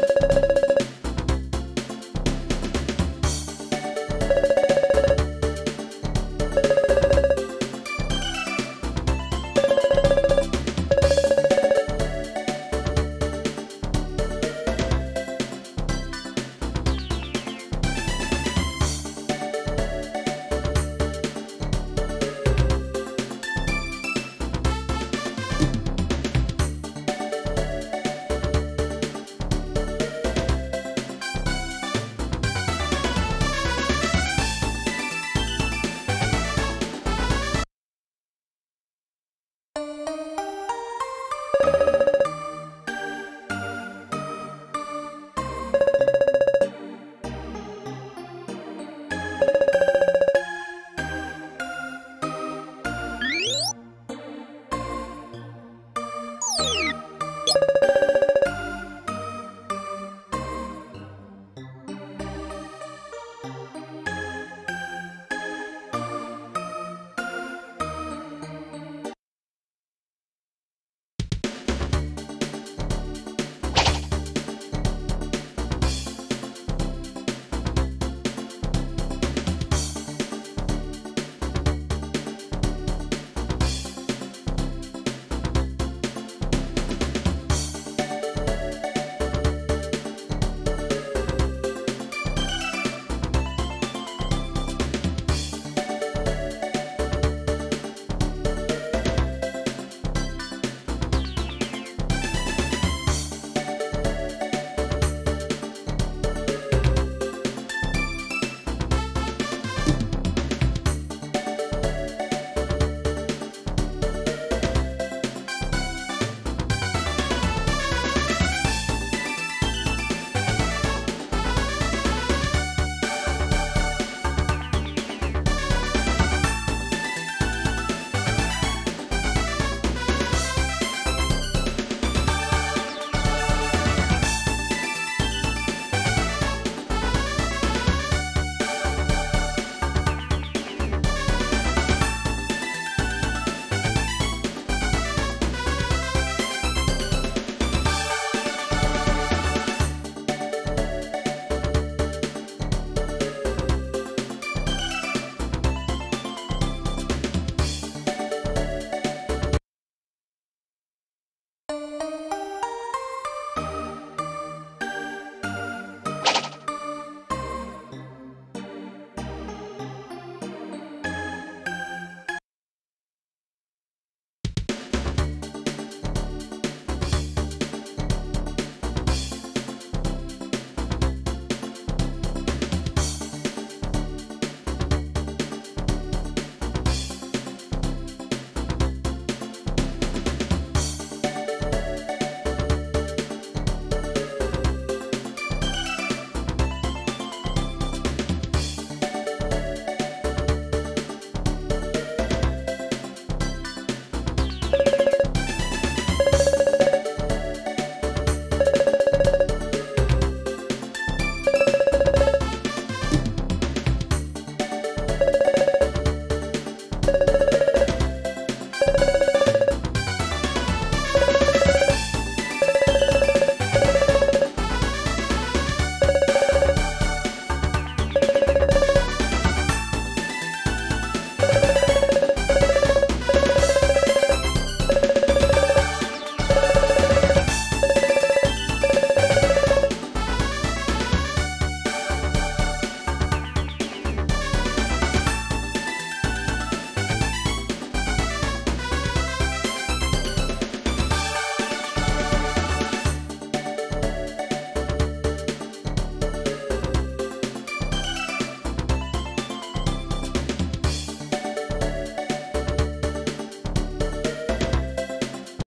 Música